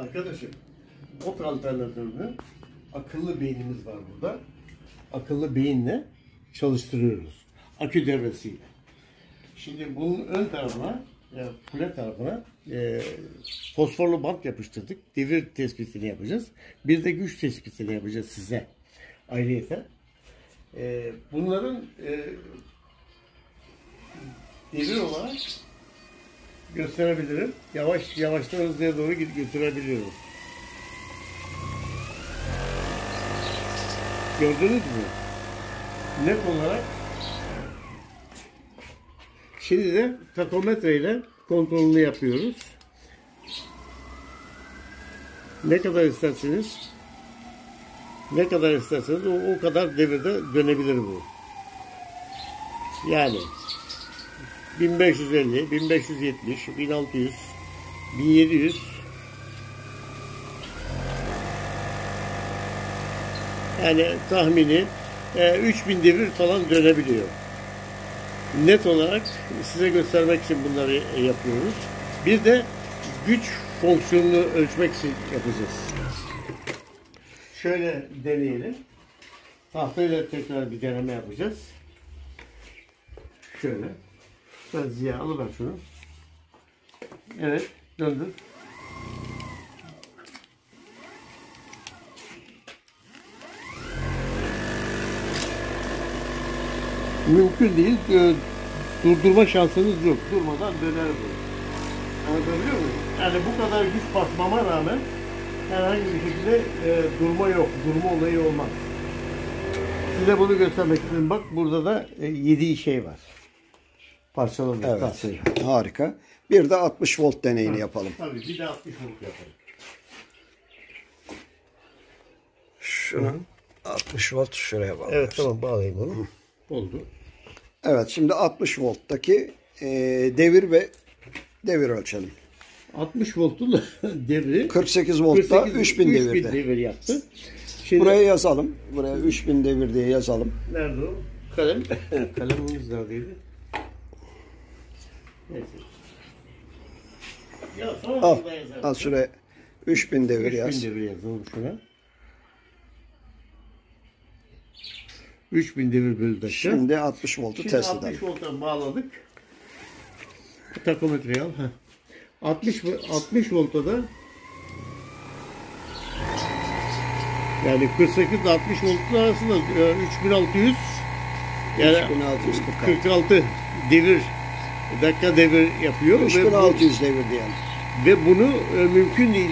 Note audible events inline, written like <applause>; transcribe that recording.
Arkadaşım, ot alternatifini akıllı beynimiz var burada. Akıllı beyinle çalıştırıyoruz. Akü devresiyle. Şimdi bunun ön tarafına, e, kule tarafına e, fosforlu bant yapıştırdık. Devir tespitini yapacağız. Bir de güç tespitini yapacağız size. Ayrıyeten. E, bunların e, devir olarak gösterebilirim. Yavaş yavaştan hızlıya doğru götürebiliyorum. Gördünüz mü? Net olarak Şimdi de takometre ile kontrolünü yapıyoruz. Ne kadar isterseniz ne kadar isterseniz o, o kadar devirde dönebilir bu. Yani 1550, 1570, 1600, 1700 yani tahmini e, 3000 devir falan dönebiliyor. Net olarak size göstermek için bunları yapıyoruz. Bir de güç fonksiyonunu ölçmek için yapacağız. Şöyle deneyelim. Tahtayla tekrar bir deneme yapacağız. Şöyle. Ben Ziya alıver şunu. Evet, döndür. Mümkün değil. e, Durdurma şansınız yok. Durmadan döner bu. Anlatabiliyor muyum? Yani bu kadar güç basmama rağmen herhangi bir şekilde e, durma yok. Durma olayı olmaz. Size bunu göstermek istedim. Bak burada da e, yediği şey var. Parçalanıyor. Evet. tahtayı. Harika. Bir de 60 volt deneyini yapalım. Tabii bir de 60 volt yapalım. Şunu 60 volt şuraya bağlı. Evet tamam bağlayayım onu. Oldu. Evet şimdi 60 volttaki e, devir ve devir ölçelim. 60 voltun <laughs> devri 48 voltta 3000 devirde. devir yaptı. Şimdi Buraya yazalım. Buraya 3000 devir diye yazalım. nerede o? Kalem. Kalemimiz neredeydi? Neyse. Ya sonra Al. Al şuraya 3000 devir 3000 yaz. devir yazalım şuna. 3000 devir bölü dakika. Şimdi 60 voltu Şimdi test 60 edelim. volta bağladık. Takometreyi al. Heh. 60 vo- 60 volta da yani 48 ile 60 voltun arasında e, 3600 yani 3640. 46 devir dakika devir yapıyor ve, bu- 3600 devir diyelim. ve bunu e, mümkün değil